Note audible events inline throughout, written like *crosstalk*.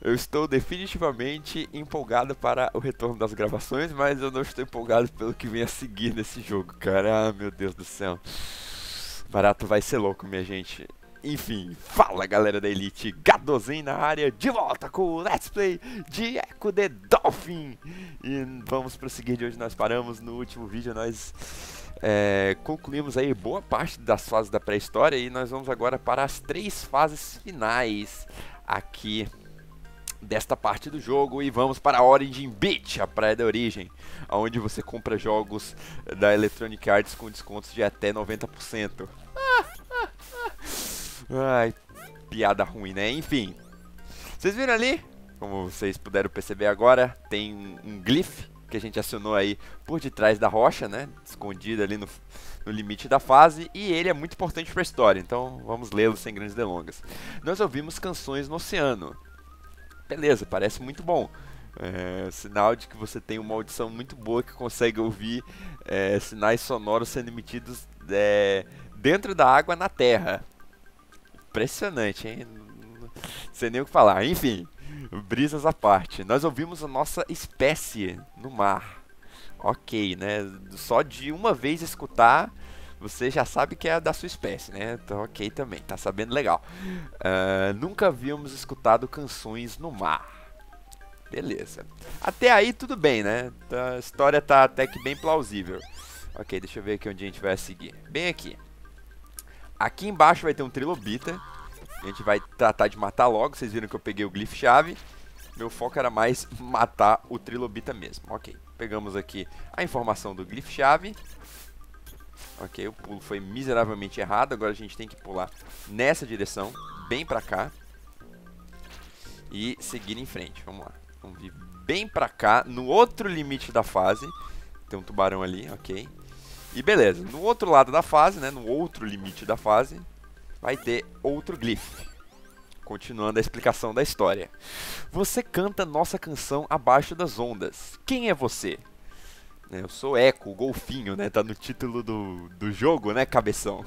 Eu estou definitivamente empolgado para o retorno das gravações, mas eu não estou empolgado pelo que vem a seguir nesse jogo, cara. Ah, meu Deus do céu. Barato vai ser louco, minha gente. Enfim, fala galera da Elite, Gadozen na área, de volta com o Let's Play de Echo the Dolphin. E vamos prosseguir de onde nós paramos. No último vídeo nós é, concluímos aí boa parte das fases da pré-história e nós vamos agora para as três fases finais aqui desta parte do jogo e vamos para Origin Beach, a praia da origem, onde você compra jogos da Electronic Arts com descontos de até 90%. *laughs* Ai, piada ruim, né? Enfim, vocês viram ali? Como vocês puderam perceber agora, tem um glyph que a gente acionou aí por detrás da rocha, né? Escondido ali no, no limite da fase, e ele é muito importante para a história, então vamos lê-lo sem grandes delongas. Nós ouvimos canções no oceano, beleza, parece muito bom. É, sinal de que você tem uma audição muito boa que consegue ouvir é, sinais sonoros sendo emitidos é, dentro da água na terra. Impressionante, hein? Sei nem o que falar. Enfim, brisas à parte. Nós ouvimos a nossa espécie no mar. Ok, né? Só de uma vez escutar, você já sabe que é da sua espécie, né? Então, ok também, tá sabendo legal. Uh, nunca havíamos escutado canções no mar. Beleza. Até aí tudo bem, né? A história tá até que bem plausível. Ok, deixa eu ver aqui onde a gente vai seguir. Bem aqui. Aqui embaixo vai ter um trilobita. A gente vai tratar de matar logo. Vocês viram que eu peguei o glifo chave. Meu foco era mais matar o trilobita mesmo. Ok, pegamos aqui a informação do glifo chave. Ok, o pulo foi miseravelmente errado. Agora a gente tem que pular nessa direção, bem pra cá. E seguir em frente. Vamos lá. Vamos vir bem pra cá, no outro limite da fase. Tem um tubarão ali, ok. E beleza, no outro lado da fase, né, no outro limite da fase, vai ter outro glyph. Continuando a explicação da história. Você canta nossa canção abaixo das ondas. Quem é você? É, eu sou Echo, o golfinho, né? Tá no título do, do jogo, né, cabeção?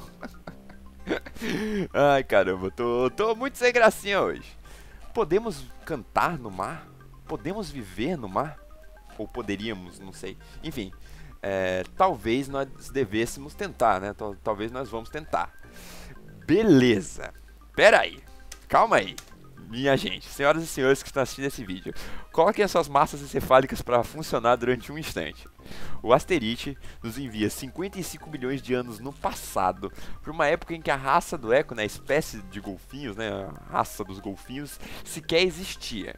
*laughs* Ai, caramba, tô, tô muito sem gracinha hoje. Podemos cantar no mar? Podemos viver no mar? Ou poderíamos, não sei. Enfim, é, talvez nós devêssemos tentar, né? Talvez nós vamos tentar. Beleza. Pera aí. Calma aí. Minha gente, senhoras e senhores que estão assistindo esse vídeo, coloquem as suas massas encefálicas para funcionar durante um instante. O Asterite nos envia 55 milhões de anos no passado, para uma época em que a raça do Eco, né, a espécie de golfinhos, né, a raça dos golfinhos, sequer existia.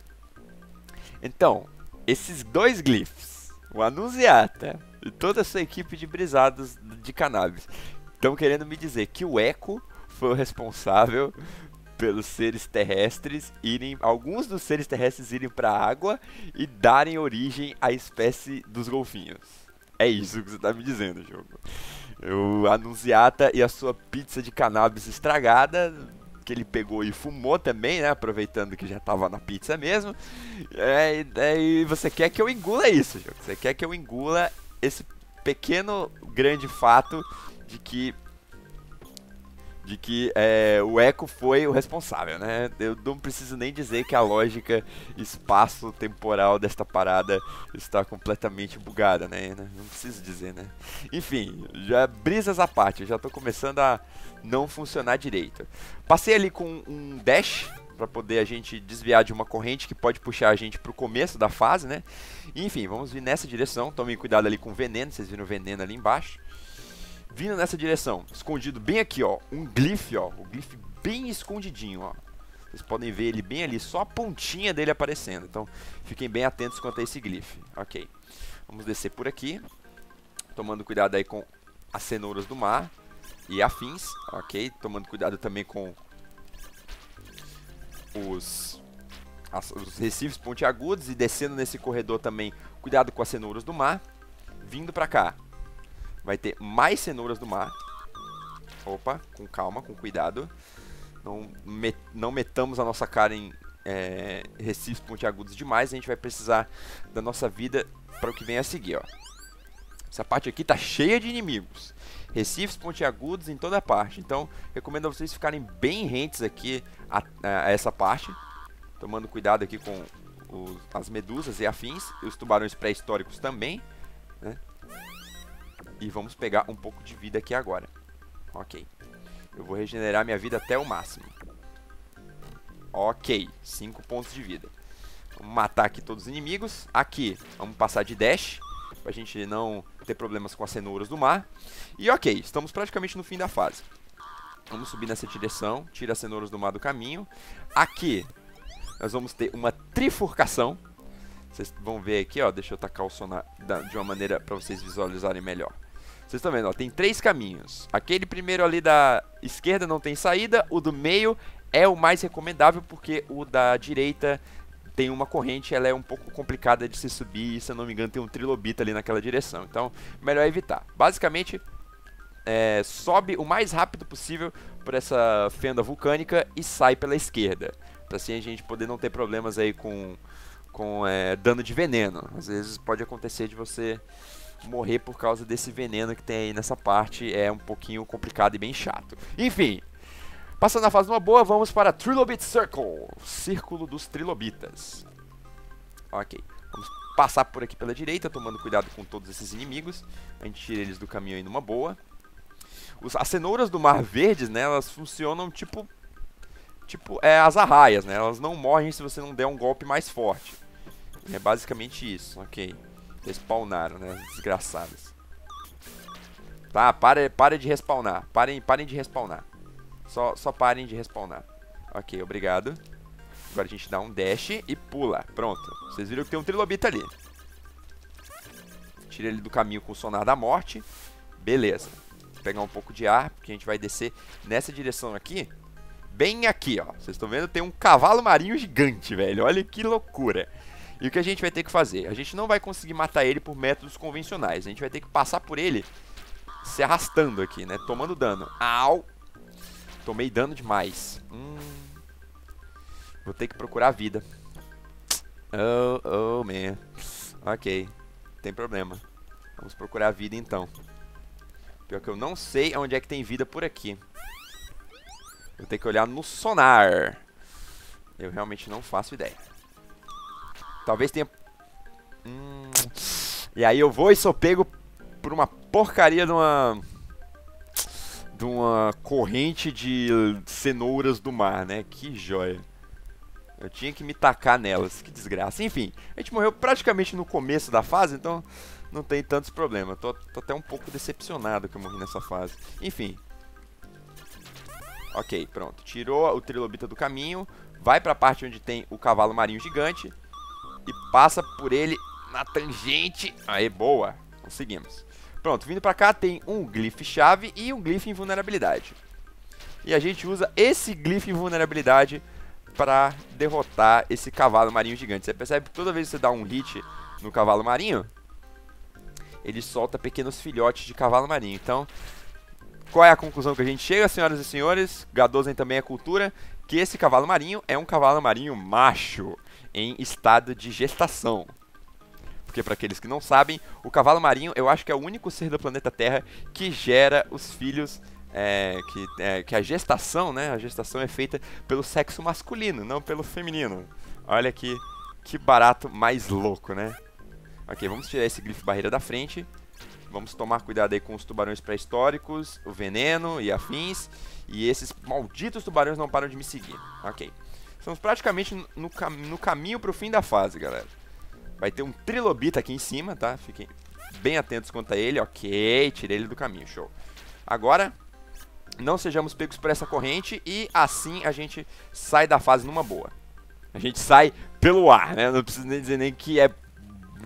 Então, esses dois glifos, o Anunciata e toda a sua equipe de brisados de cannabis, estão querendo me dizer que o Eco foi o responsável pelos seres terrestres irem, alguns dos seres terrestres irem para a água e darem origem à espécie dos golfinhos. É isso que você está me dizendo, jogo. O Anunciata e a sua pizza de cannabis estragada, que ele pegou e fumou também, né? Aproveitando que já estava na pizza mesmo. É, é, e você quer que eu engula isso, jogo. Você quer que eu engula esse pequeno grande fato de que de que é, o Echo foi o responsável, né? Eu não preciso nem dizer que a lógica espaço-temporal desta parada está completamente bugada, né? Não preciso dizer, né? Enfim, já brisas à parte, eu já estou começando a não funcionar direito. Passei ali com um dash para poder a gente desviar de uma corrente que pode puxar a gente para o começo da fase, né? Enfim, vamos vir nessa direção. Tomem cuidado ali com o veneno, vocês viram o veneno ali embaixo vindo nessa direção, escondido bem aqui, ó, um glyph, ó, o glyph bem escondidinho, ó. Vocês podem ver ele bem ali, só a pontinha dele aparecendo. Então, fiquem bem atentos quanto a esse glyph. Ok. Vamos descer por aqui, tomando cuidado aí com as cenouras do mar e afins, ok? Tomando cuidado também com os, as, os recifes pontiagudos e descendo nesse corredor também, cuidado com as cenouras do mar. Vindo pra cá, vai ter mais cenouras do mar. Opa, com calma, com cuidado. Não, met, não metamos a nossa cara em é, recifes pontiagudos demais. A gente vai precisar da nossa vida para o que vem a seguir, ó. Essa parte aqui tá cheia de inimigos. Recifes pontiagudos em toda parte. Então, recomendo a vocês ficarem bem rentes aqui a, a essa parte. Tomando cuidado aqui com os, as medusas e afins. E os tubarões pré-históricos também. Né? E vamos pegar um pouco de vida aqui agora. Ok. Eu vou regenerar minha vida até o máximo. Ok. 5 pontos de vida. Vamos matar aqui todos os inimigos. Aqui, vamos passar de dash. Pra gente não ter problemas com as cenouras do mar. E ok, estamos praticamente no fim da fase. Vamos subir nessa direção. Tira as cenouras do mar do caminho. Aqui, nós vamos ter uma trifurcação. Vocês vão ver aqui, ó. Deixa eu tacar o som na, da, de uma maneira para vocês visualizarem melhor. Vocês estão vendo, ó, tem três caminhos. Aquele primeiro ali da esquerda não tem saída, o do meio é o mais recomendável porque o da direita tem uma corrente, ela é um pouco complicada de se subir, se eu não me engano tem um trilobita ali naquela direção. Então, melhor evitar. Basicamente, é, sobe o mais rápido possível por essa fenda vulcânica e sai pela esquerda. Pra assim a gente poder não ter problemas aí com, com é, dano de veneno. Às vezes pode acontecer de você morrer por causa desse veneno que tem aí nessa parte. É um pouquinho complicado e bem chato. Enfim, passando a fase numa boa, vamos para Trilobit Circle. Círculo dos Trilobitas. Ok, vamos passar por aqui pela direita, tomando cuidado com todos esses inimigos. A gente tira eles do caminho aí numa boa. Os, as cenouras do Mar Verdes, né, elas funcionam tipo tipo, é as arraias, né? Elas não morrem se você não der um golpe mais forte. É basicamente isso, ok. Respawnaram, né? Desgraçadas. Tá, para, para de respawnar. Parem, parem de respawnar. Só, só parem de respawnar. Ok, obrigado. Agora a gente dá um dash e pula. Pronto. Vocês viram que tem um trilobita ali. Tira ele do caminho com o sonar da morte. Beleza. Vou pegar um pouco de ar, porque a gente vai descer nessa direção aqui bem aqui, ó. Vocês estão vendo? Tem um cavalo marinho gigante, velho. Olha que loucura. E o que a gente vai ter que fazer? A gente não vai conseguir matar ele por métodos convencionais. A gente vai ter que passar por ele se arrastando aqui, né? Tomando dano. Au! Tomei dano demais. Hum. Vou ter que procurar vida. Oh, oh, man. Ok. Tem problema. Vamos procurar vida então. Pior que eu não sei onde é que tem vida por aqui. Vou ter que olhar no sonar. Eu realmente não faço ideia. Talvez tenha... Hum... E aí eu vou e sou pego por uma porcaria de uma... De uma corrente de cenouras do mar, né? Que joia. Eu tinha que me tacar nelas, que desgraça. Enfim, a gente morreu praticamente no começo da fase, então não tem tantos problemas. Tô, tô até um pouco decepcionado que eu morri nessa fase. Enfim, Ok, pronto. Tirou o trilobita do caminho, vai para a parte onde tem o cavalo marinho gigante e passa por ele na tangente. Aí, boa. Conseguimos. Pronto, vindo para cá tem um glyph chave e um glyph invulnerabilidade. E a gente usa esse glyph invulnerabilidade para derrotar esse cavalo marinho gigante. Você percebe que toda vez que você dá um hit no cavalo marinho, ele solta pequenos filhotes de cavalo marinho. Então, qual é a conclusão que a gente chega, senhoras e senhores? Gadozen também é cultura, que esse cavalo marinho é um cavalo marinho macho, em estado de gestação. Porque para aqueles que não sabem, o cavalo marinho eu acho que é o único ser do planeta Terra que gera os filhos é, que, é, que a gestação, né? A gestação é feita pelo sexo masculino, não pelo feminino. Olha que, que barato mais louco, né? Ok, vamos tirar esse glifo barreira da frente. Vamos tomar cuidado aí com os tubarões pré-históricos, o veneno e afins. E esses malditos tubarões não param de me seguir. Ok. Estamos praticamente no, cam no caminho para o fim da fase, galera. Vai ter um trilobita aqui em cima, tá? Fiquem bem atentos quanto a ele. Ok, tirei ele do caminho, show. Agora, não sejamos pegos por essa corrente e assim a gente sai da fase numa boa. A gente sai pelo ar, né? Não preciso nem dizer nem que é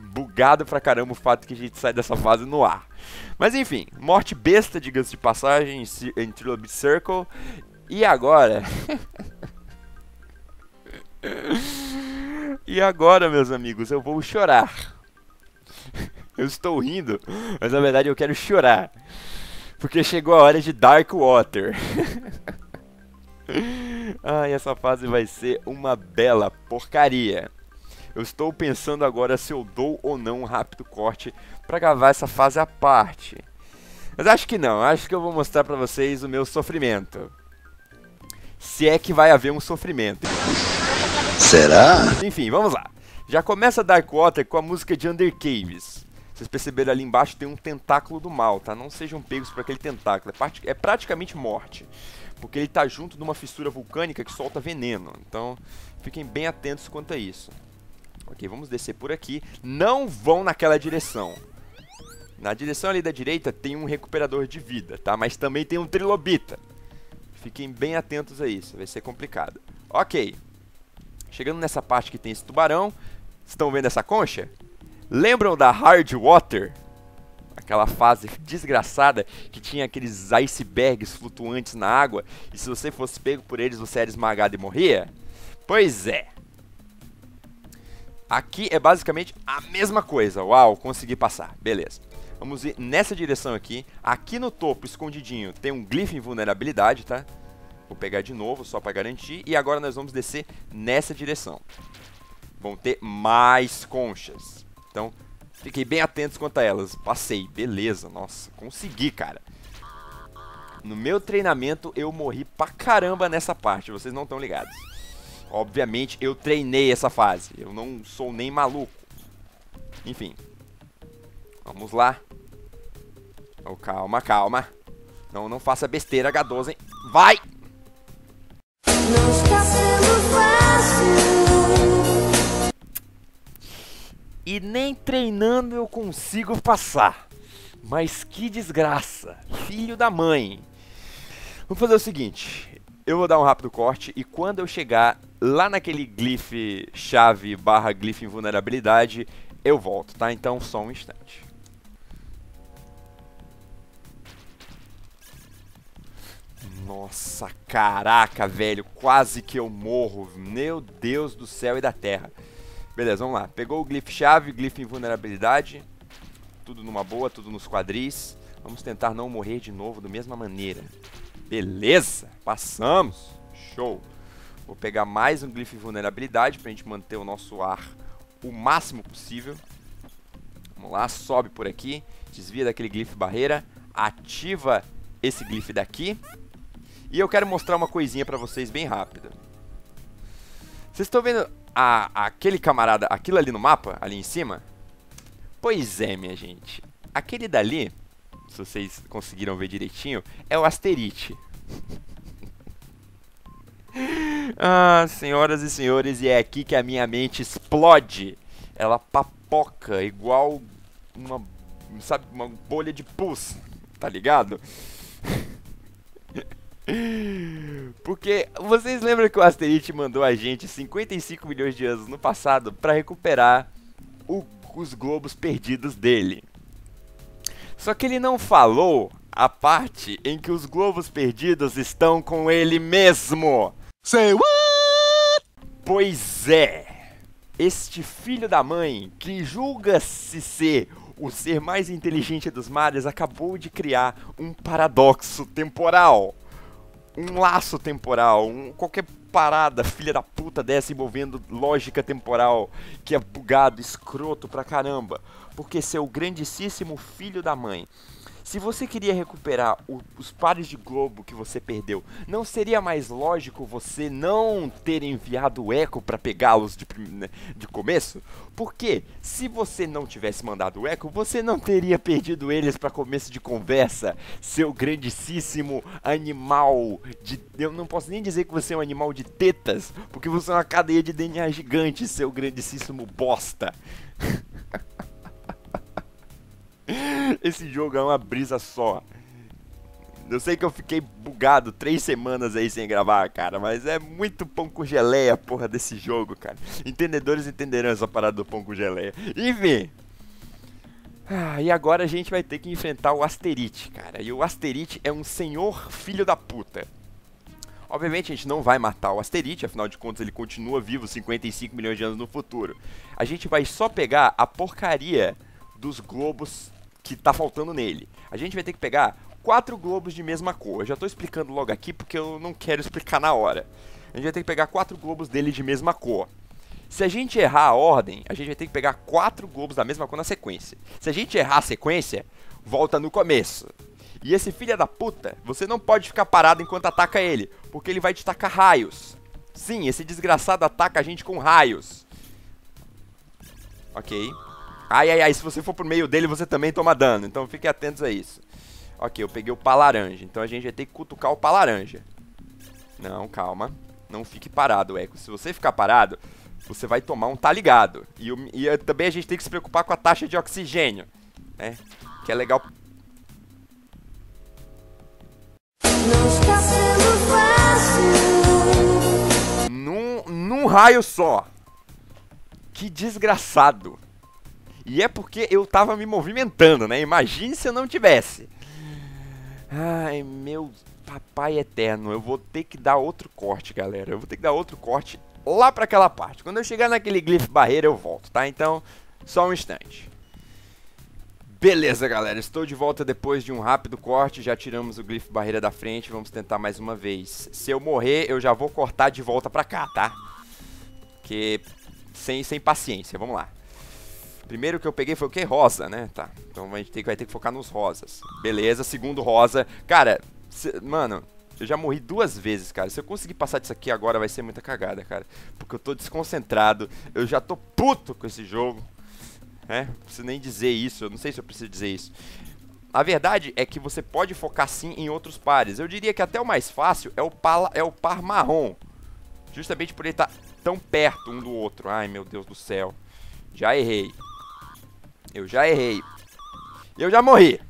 bugado pra caramba o fato que a gente sai dessa fase no ar. Mas enfim, morte besta, diga-se de passagem, em Trilobit Circle. E agora... *laughs* *laughs* e agora, meus amigos, eu vou chorar. eu estou rindo, mas na verdade eu quero chorar. Porque chegou a hora de Dark Water. *laughs* Ai, essa fase vai ser uma bela porcaria. Eu estou pensando agora se eu dou ou não um rápido corte para gravar essa fase à parte. Mas acho que não, acho que eu vou mostrar para vocês o meu sofrimento. Se é que vai haver um sofrimento. Será? Enfim, vamos lá. Já começa Dark Water com a música de Under Caves. Vocês perceberam ali embaixo tem um tentáculo do mal, tá? Não sejam pegos por aquele tentáculo. É, é praticamente morte. Porque ele tá junto de uma fissura vulcânica que solta veneno. Então, fiquem bem atentos quanto a isso. Ok, vamos descer por aqui. Não vão naquela direção. Na direção ali da direita tem um recuperador de vida, tá? Mas também tem um trilobita. Fiquem bem atentos a isso, vai ser complicado. Ok. Chegando nessa parte que tem esse tubarão. Estão vendo essa concha? Lembram da Hard Water? Aquela fase desgraçada que tinha aqueles icebergs flutuantes na água e se você fosse pego por eles você era esmagado e morria? Pois é. Aqui é basicamente a mesma coisa. Uau, consegui passar. Beleza. Vamos ir nessa direção aqui. Aqui no topo, escondidinho, tem um glifo em vulnerabilidade, tá? Vou pegar de novo, só para garantir. E agora nós vamos descer nessa direção. Vão ter mais conchas. Então, fiquei bem atentos quanto a elas. Passei, beleza. Nossa, consegui, cara. No meu treinamento, eu morri pra caramba nessa parte. Vocês não estão ligados. Obviamente, eu treinei essa fase. Eu não sou nem maluco. Enfim. Vamos lá. Oh, calma, calma. Não, não faça besteira, H12, hein? Vai! Não está sendo fácil. E nem treinando eu consigo passar. Mas que desgraça. Filho da mãe. Vamos fazer o seguinte. Eu vou dar um rápido corte e quando eu chegar lá naquele glyph chave barra glyph invulnerabilidade, eu volto, tá? Então só um instante. Nossa, caraca, velho. Quase que eu morro. Meu Deus do céu e da terra. Beleza, vamos lá. Pegou o glyph chave, glyph invulnerabilidade. Tudo numa boa, tudo nos quadris. Vamos tentar não morrer de novo da mesma maneira. Beleza, passamos. Show. Vou pegar mais um glyph vulnerabilidade pra gente manter o nosso ar o máximo possível. Vamos lá, sobe por aqui, desvia daquele glyph barreira, ativa esse glyph daqui. E eu quero mostrar uma coisinha pra vocês bem rápida. Vocês estão vendo a, aquele camarada, aquilo ali no mapa, ali em cima? Pois é, minha gente. Aquele dali, se vocês conseguiram ver direitinho, é o Asterite. *laughs* ah, senhoras e senhores, e é aqui que a minha mente explode. Ela papoca igual uma, sabe, uma bolha de pus, tá ligado? *laughs* Porque vocês lembram que o Asterite mandou a gente 55 milhões de anos no passado para recuperar o, os globos perdidos dele. Só que ele não falou a parte em que os globos perdidos estão com ele mesmo. Say what? Pois é. Este filho da mãe, que julga-se ser o ser mais inteligente dos mares, acabou de criar um paradoxo temporal um laço temporal, um, qualquer parada filha da puta dessa envolvendo lógica temporal que é bugado, escroto pra caramba. Porque seu grandíssimo filho da mãe se você queria recuperar o, os pares de globo que você perdeu, não seria mais lógico você não ter enviado o eco para pegá-los de, né, de começo? Porque se você não tivesse mandado o eco, você não teria perdido eles para começo de conversa, seu grandíssimo animal de. Eu não posso nem dizer que você é um animal de tetas, porque você é uma cadeia de DNA gigante, seu grandíssimo bosta. *laughs* Esse jogo é uma brisa só. Eu sei que eu fiquei bugado três semanas aí sem gravar, cara, mas é muito pão com geleia, porra, desse jogo, cara. Entendedores entenderão essa parada do pão com geleia. Enfim. Ah, e agora a gente vai ter que enfrentar o Asterite, cara. E o Asterite é um senhor filho da puta. Obviamente a gente não vai matar o Asterite, afinal de contas ele continua vivo 55 milhões de anos no futuro. A gente vai só pegar a porcaria dos globos que tá faltando nele. A gente vai ter que pegar quatro globos de mesma cor. Eu já tô explicando logo aqui porque eu não quero explicar na hora. A gente vai ter que pegar quatro globos dele de mesma cor. Se a gente errar a ordem, a gente vai ter que pegar quatro globos da mesma cor na sequência. Se a gente errar a sequência, volta no começo. E esse filho da puta, você não pode ficar parado enquanto ataca ele, porque ele vai te tacar raios. Sim, esse desgraçado ataca a gente com raios. Ok. Ai, ai, ai, se você for por meio dele, você também toma dano. Então fiquem atentos a isso. Ok, eu peguei o pá laranja. Então a gente vai ter que cutucar o pá laranja. Não, calma. Não fique parado, Eco. Se você ficar parado, você vai tomar um tá ligado. E, e eh, também a gente tem que se preocupar com a taxa de oxigênio. Né? Que é legal. Num, num raio só. Que desgraçado. E é porque eu tava me movimentando, né? Imagine se eu não tivesse. Ai, meu papai eterno. Eu vou ter que dar outro corte, galera. Eu vou ter que dar outro corte lá pra aquela parte. Quando eu chegar naquele glyph barreira, eu volto, tá? Então, só um instante. Beleza, galera. Estou de volta depois de um rápido corte. Já tiramos o glyph barreira da frente. Vamos tentar mais uma vez. Se eu morrer, eu já vou cortar de volta pra cá, tá? Porque... Sem, sem paciência. Vamos lá. Primeiro que eu peguei foi o que? Rosa, né? Tá. Então a gente tem, vai ter que focar nos rosas. Beleza, segundo rosa. Cara, mano, eu já morri duas vezes, cara. Se eu conseguir passar disso aqui agora vai ser muita cagada, cara. Porque eu tô desconcentrado. Eu já tô puto com esse jogo. É, não preciso nem dizer isso. Eu não sei se eu preciso dizer isso. A verdade é que você pode focar sim em outros pares. Eu diria que até o mais fácil é o, pala, é o par marrom. Justamente por ele estar tá tão perto um do outro. Ai, meu Deus do céu. Já errei. Eu já errei. Eu já morri.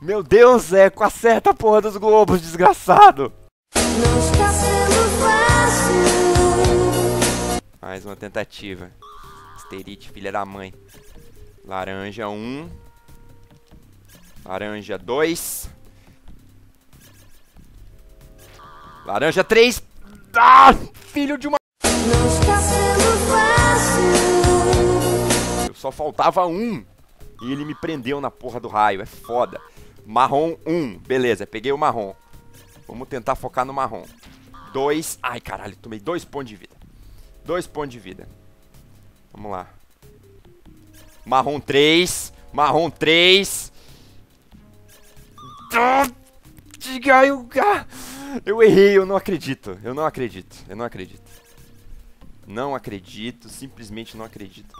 Meu Deus, Eco, acerta a porra dos globos, desgraçado. Não está sendo fácil. Mais uma tentativa. Asterite, filha da mãe. Laranja 1. Um. Laranja 2. Laranja 3. Ah, filho de uma... Não está sendo Só faltava um. E ele me prendeu na porra do raio. É foda. Marrom 1. Um. Beleza, peguei o marrom. Vamos tentar focar no marrom. 2. Ai, caralho, tomei 2 pontos de vida. 2 pontos de vida. Vamos lá. Marrom 3. Marrom 3. Eu errei, eu não acredito. Eu não acredito. Eu não acredito. Não acredito, simplesmente não acredito.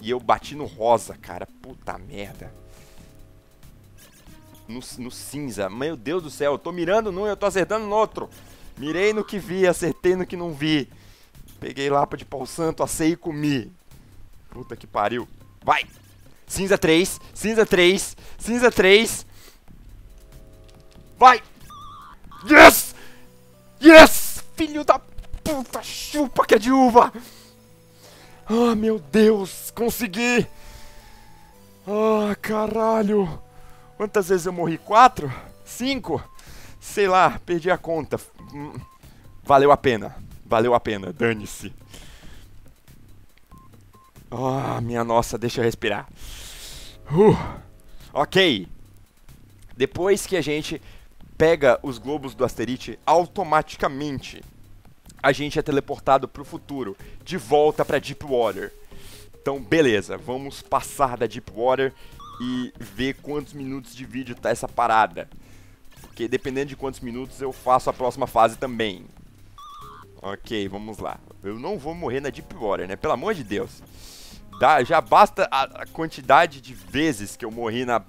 E eu bati no rosa, cara. Puta merda. No, no cinza. Meu Deus do céu, eu tô mirando num e eu tô acertando no outro. Mirei no que vi, acertei no que não vi. Peguei lápis de pau santo, assei e comi. Puta que pariu. Vai! Cinza 3, cinza 3, cinza 3. Vai! Yes! Yes! Filho da puta, chupa que é de uva! Ah, meu Deus, consegui! Ah, caralho! Quantas vezes eu morri? Quatro? Cinco? Sei lá, perdi a conta. Hum, valeu a pena. Valeu a pena, dane-se. Ah, minha nossa, deixa eu respirar. Uh, ok. Depois que a gente pega os globos do asterite, automaticamente a gente é teleportado para o futuro, de volta para Deep Water. Então, beleza, vamos passar da Deep Water e ver quantos minutos de vídeo tá essa parada. Porque dependendo de quantos minutos eu faço a próxima fase também. Ok, vamos lá. Eu não vou morrer na Deep Water, né? Pelo amor de Deus. Dá, já basta a, a quantidade de vezes que eu morri na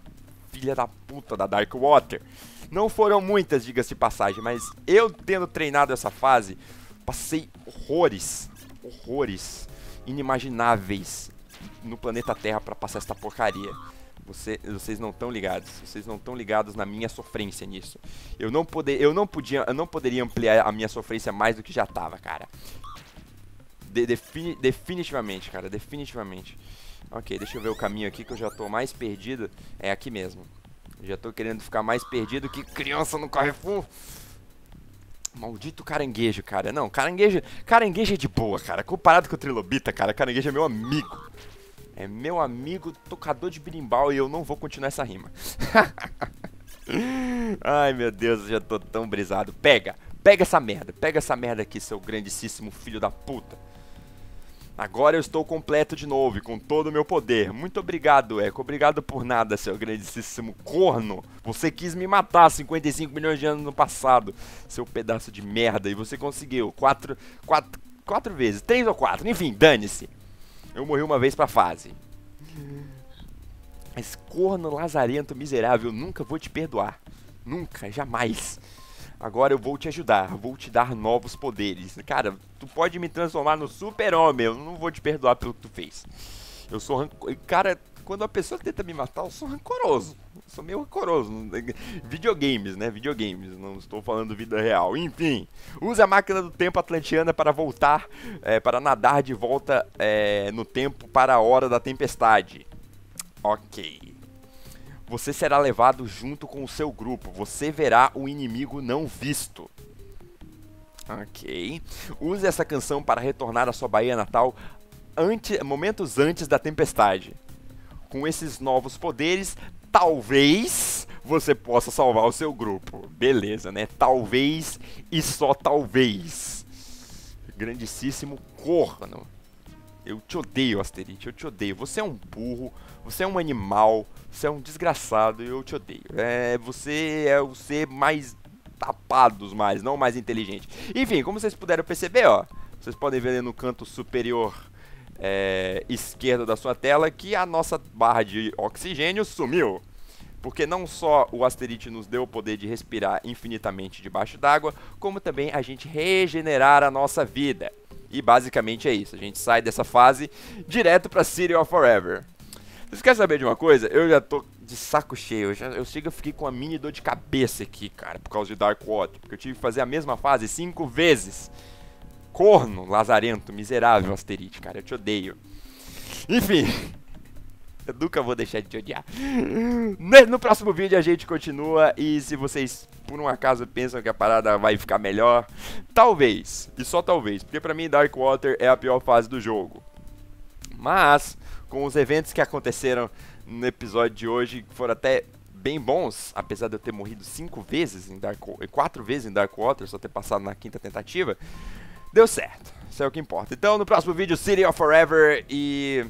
filha da puta da Dark Water. Não foram muitas, diga-se de passagem, mas eu tendo treinado essa fase, Passei horrores, horrores inimagináveis no planeta Terra para passar essa porcaria. Você, vocês não estão ligados. Vocês não estão ligados na minha sofrência nisso. Eu não poder, eu não podia, eu não poderia ampliar a minha sofrência mais do que já tava, cara. De, defini, definitivamente, cara, definitivamente. Ok, deixa eu ver o caminho aqui que eu já tô mais perdido. É aqui mesmo. já tô querendo ficar mais perdido que criança no Carrefour. Maldito caranguejo, cara. Não, caranguejo, caranguejo é de boa, cara. Comparado com o Trilobita, cara, caranguejo é meu amigo. É meu amigo tocador de birimbau e eu não vou continuar essa rima. *laughs* Ai, meu Deus, eu já tô tão brisado. Pega, pega essa merda. Pega essa merda aqui, seu grandíssimo filho da puta. Agora eu estou completo de novo e com todo o meu poder. Muito obrigado, Echo. Obrigado por nada, seu grandíssimo corno. Você quis me matar 55 milhões de anos no passado, seu pedaço de merda. E você conseguiu. Quatro, quatro, quatro vezes. Três ou quatro. Enfim, dane-se. Eu morri uma vez pra fase. Mas corno lazarento miserável, nunca vou te perdoar. Nunca, jamais. Agora eu vou te ajudar, vou te dar novos poderes. Cara, tu pode me transformar no super-homem, eu não vou te perdoar pelo que tu fez. Eu sou rancoroso. Cara, quando a pessoa tenta me matar, eu sou rancoroso. Eu sou meio rancoroso. Videogames, né? Videogames, não estou falando vida real. Enfim, use a máquina do tempo atlantiana para voltar, é, para nadar de volta é, no tempo para a hora da tempestade. Ok. Você será levado junto com o seu grupo. Você verá o inimigo não visto. Ok. Use essa canção para retornar à sua Bahia natal momentos antes da tempestade. Com esses novos poderes, talvez você possa salvar o seu grupo. Beleza, né? Talvez e só talvez. Grandíssimo corno. Eu te odeio, Asterite, eu te odeio. Você é um burro, você é um animal, você é um desgraçado e eu te odeio. É, você é o ser mais tapado dos mais, não mais inteligente. Enfim, como vocês puderam perceber, ó, vocês podem ver no canto superior é, esquerdo da sua tela que a nossa barra de oxigênio sumiu. Porque não só o Asterite nos deu o poder de respirar infinitamente debaixo d'água, como também a gente regenerar a nossa vida. E basicamente é isso, a gente sai dessa fase direto para City of Forever. Vocês querem saber de uma coisa? Eu já tô de saco cheio. Eu, já, eu chego, eu fiquei com uma mini dor de cabeça aqui, cara, por causa de Dark Water. Porque eu tive que fazer a mesma fase cinco vezes. Corno, lazarento, miserável, Asterite, cara. Eu te odeio. Enfim. *laughs* Eu nunca vou deixar de te odiar. No próximo vídeo a gente continua. E se vocês, por um acaso, pensam que a parada vai ficar melhor, talvez. E só talvez. Porque pra mim Dark Water é a pior fase do jogo. Mas com os eventos que aconteceram no episódio de hoje, que foram até bem bons, apesar de eu ter morrido cinco vezes em Dark quatro vezes em Dark Water, só ter passado na quinta tentativa, deu certo. Isso é o que importa. Então, no próximo vídeo, City of Forever e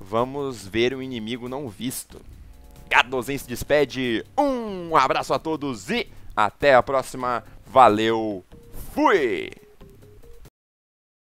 vamos ver o inimigo não visto. Gadozen se despede. Um abraço a todos e até a próxima. Valeu. Fui!